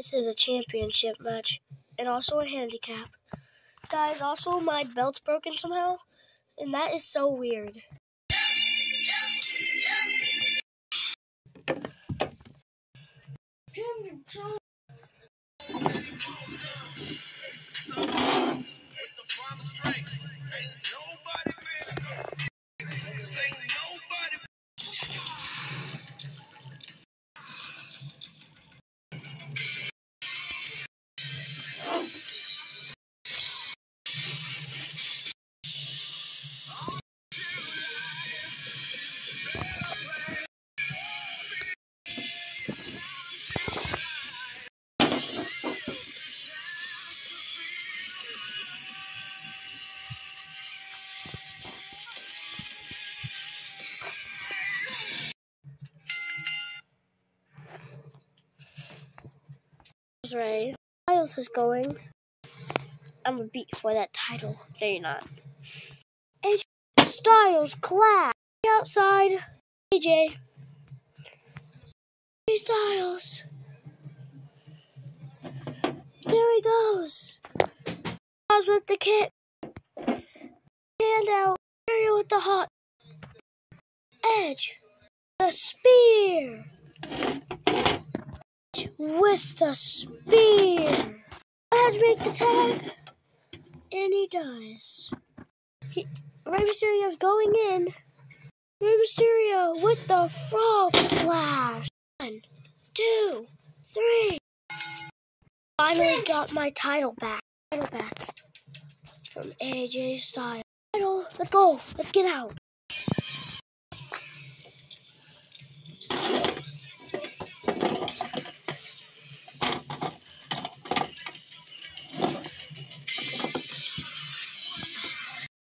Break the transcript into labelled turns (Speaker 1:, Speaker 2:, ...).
Speaker 1: This is a championship match and also a handicap. Guys, also my belt's broken somehow, and that is so weird. Ray. Styles is going. I'm a beat for that title. No, you're not. AJ Styles class outside. AJ. AJ Styles. There he goes. Styles with the kick. Hand out. Area with the hot. Edge. The spear with the spear. Edge make the tag, and he does. He, Rey Mysterio's going in. Rey Mysterio with the frog splash. One, two, three. Finally got my title back. Title back from AJ Styles. Title, let's go. Let's get out.